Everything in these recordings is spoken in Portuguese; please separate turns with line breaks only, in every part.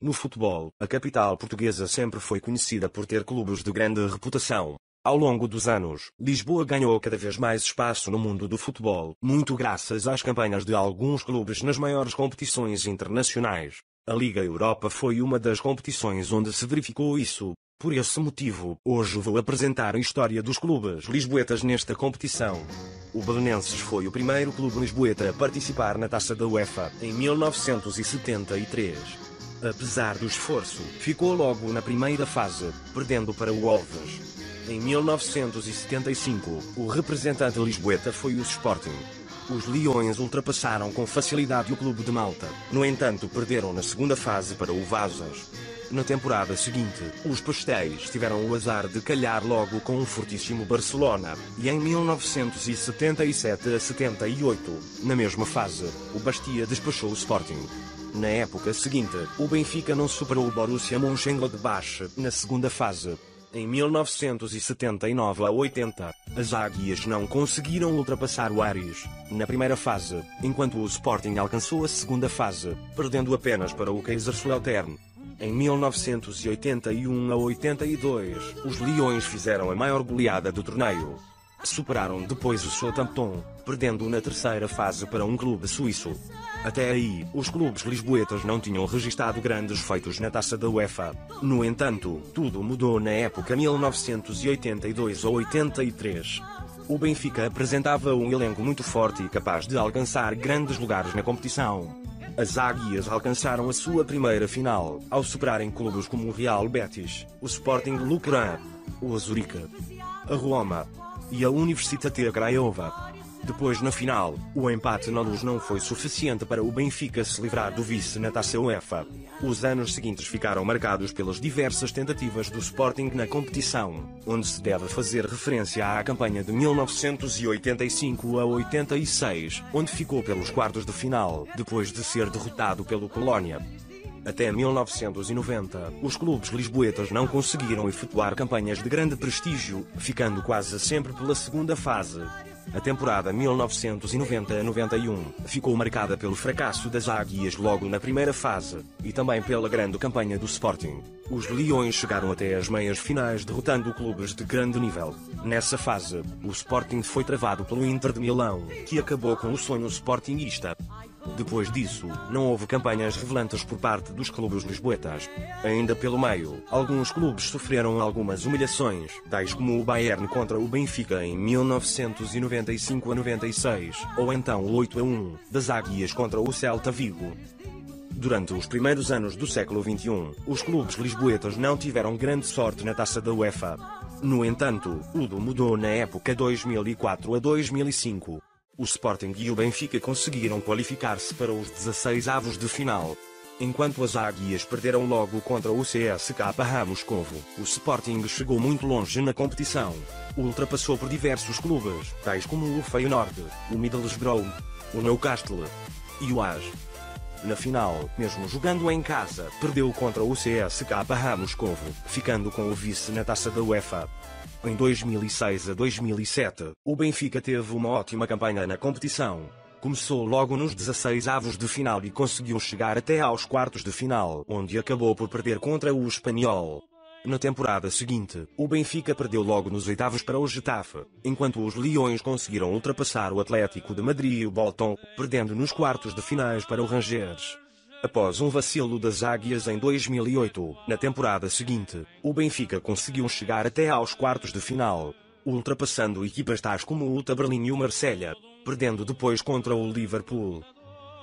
No futebol, a capital portuguesa sempre foi conhecida por ter clubes de grande reputação. Ao longo dos anos, Lisboa ganhou cada vez mais espaço no mundo do futebol, muito graças às campanhas de alguns clubes nas maiores competições internacionais. A Liga Europa foi uma das competições onde se verificou isso. Por esse motivo, hoje vou apresentar a história dos clubes lisboetas nesta competição. O Belenenses foi o primeiro clube lisboeta a participar na Taça da UEFA, em 1973. Apesar do esforço, ficou logo na primeira fase, perdendo para o Wolves. Em 1975, o representante lisboeta foi o Sporting. Os Leões ultrapassaram com facilidade o Clube de Malta. No entanto, perderam na segunda fase para o Vazas. Na temporada seguinte, os pastéis tiveram o azar de calhar logo com um fortíssimo Barcelona, e em 1977 a 78, na mesma fase, o Bastia despachou o Sporting. Na época seguinte, o Benfica não superou o Borussia Mönchengladbach na segunda fase. Em 1979 a 80, as Águias não conseguiram ultrapassar o Ares na primeira fase, enquanto o Sporting alcançou a segunda fase, perdendo apenas para o Kaiserslautern. Em 1981 a 82, os Leões fizeram a maior goleada do torneio. Superaram depois o Southampton, perdendo na terceira fase para um clube suíço. Até aí, os clubes lisboetas não tinham registado grandes feitos na taça da UEFA. No entanto, tudo mudou na época 1982 ou 83. O Benfica apresentava um elenco muito forte e capaz de alcançar grandes lugares na competição. As Águias alcançaram a sua primeira final, ao superarem clubes como o Real Betis, o Sporting Lucran, o Azurica, a Roma, e a Universitat Craiova. Depois, na final, o empate na luz não foi suficiente para o Benfica se livrar do vice na Taça UEFA. Os anos seguintes ficaram marcados pelas diversas tentativas do Sporting na competição, onde se deve fazer referência à campanha de 1985 a 86, onde ficou pelos quartos de final, depois de ser derrotado pelo Colónia. Até 1990, os clubes lisboetas não conseguiram efetuar campanhas de grande prestígio, ficando quase sempre pela segunda fase. A temporada 1990-91 ficou marcada pelo fracasso das Águias logo na primeira fase, e também pela grande campanha do Sporting. Os Leões chegaram até as meias finais derrotando clubes de grande nível. Nessa fase, o Sporting foi travado pelo Inter de Milão, que acabou com o sonho sportingista. Depois disso, não houve campanhas revelantes por parte dos clubes lisboetas. Ainda pelo meio, alguns clubes sofreram algumas humilhações, tais como o Bayern contra o Benfica em 1995 a 96, ou então o 8 a 1 das Águias contra o Celta Vigo. Durante os primeiros anos do século XXI, os clubes lisboetas não tiveram grande sorte na taça da UEFA. No entanto, tudo mudou na época 2004 a 2005. O Sporting e o Benfica conseguiram qualificar-se para os 16 avos de final. Enquanto as Águias perderam logo contra o CSKA Moscovo, o Sporting chegou muito longe na competição. Ultrapassou por diversos clubes, tais como o Feyenoord, o Middlesbrough, o Newcastle e o AS. Na final, mesmo jogando em casa, perdeu contra o CSKA Moscovo, ficando com o vice na taça da UEFA. Em 2006 a 2007, o Benfica teve uma ótima campanha na competição. Começou logo nos 16 avos de final e conseguiu chegar até aos quartos de final, onde acabou por perder contra o Espanhol. Na temporada seguinte, o Benfica perdeu logo nos oitavos para o Getafe, enquanto os Leões conseguiram ultrapassar o Atlético de Madrid e o Bolton, perdendo nos quartos de finais para o Rangers. Após um vacilo das Águias em 2008, na temporada seguinte, o Benfica conseguiu chegar até aos quartos de final, ultrapassando equipas tais como o Ulta Berlim e o Marselha, perdendo depois contra o Liverpool.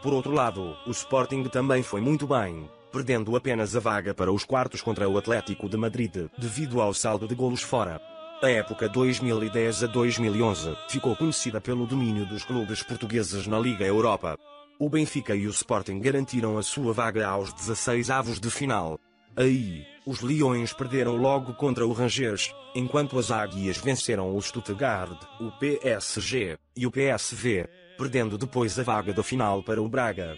Por outro lado, o Sporting também foi muito bem, perdendo apenas a vaga para os quartos contra o Atlético de Madrid, devido ao saldo de golos fora. A época 2010 a 2011 ficou conhecida pelo domínio dos clubes portugueses na Liga Europa. O Benfica e o Sporting garantiram a sua vaga aos 16 avos de final. Aí, os Leões perderam logo contra o Rangers, enquanto as Águias venceram o Stuttgart, o PSG e o PSV, perdendo depois a vaga da final para o Braga.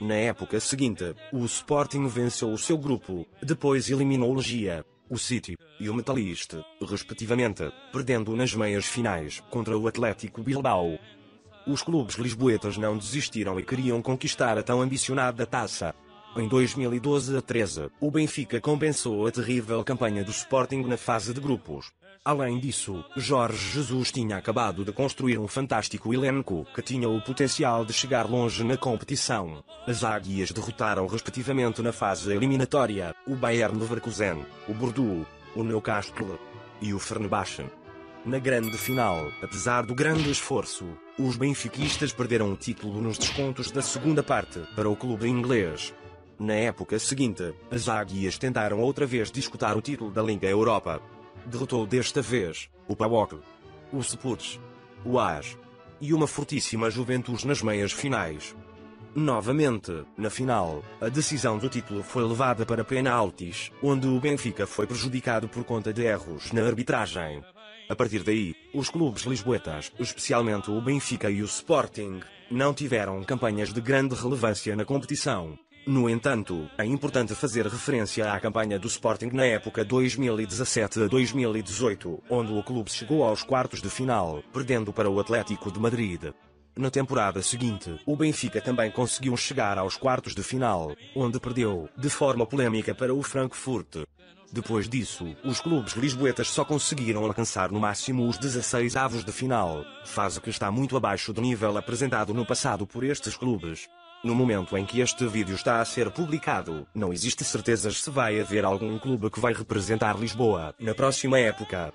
Na época seguinte, o Sporting venceu o seu grupo, depois eliminou o Legia, o City e o Metalist, respectivamente, perdendo nas meias finais contra o Atlético Bilbao. Os clubes lisboetas não desistiram e queriam conquistar a tão ambicionada taça. Em 2012 a 13, o Benfica compensou a terrível campanha do Sporting na fase de grupos. Além disso, Jorge Jesus tinha acabado de construir um fantástico elenco que tinha o potencial de chegar longe na competição. As águias derrotaram respectivamente na fase eliminatória o Bayern Leverkusen, o Bordeaux, o Newcastle e o Fenerbahçe. Na grande final, apesar do grande esforço, os benfiquistas perderam o título nos descontos da segunda parte para o clube inglês. Na época seguinte, as águias tentaram outra vez disputar o título da Liga Europa. Derrotou desta vez o PAOK, o Spurs, o AS e uma fortíssima Juventus nas meias finais. Novamente, na final, a decisão do título foi levada para penaltis, onde o Benfica foi prejudicado por conta de erros na arbitragem. A partir daí, os clubes lisboetas, especialmente o Benfica e o Sporting, não tiveram campanhas de grande relevância na competição. No entanto, é importante fazer referência à campanha do Sporting na época 2017 a 2018, onde o clube chegou aos quartos de final, perdendo para o Atlético de Madrid. Na temporada seguinte, o Benfica também conseguiu chegar aos quartos de final, onde perdeu, de forma polêmica, para o Frankfurt. Depois disso, os clubes lisboetas só conseguiram alcançar no máximo os 16 avos de final, fase que está muito abaixo do nível apresentado no passado por estes clubes. No momento em que este vídeo está a ser publicado, não existe certezas se vai haver algum clube que vai representar Lisboa na próxima época.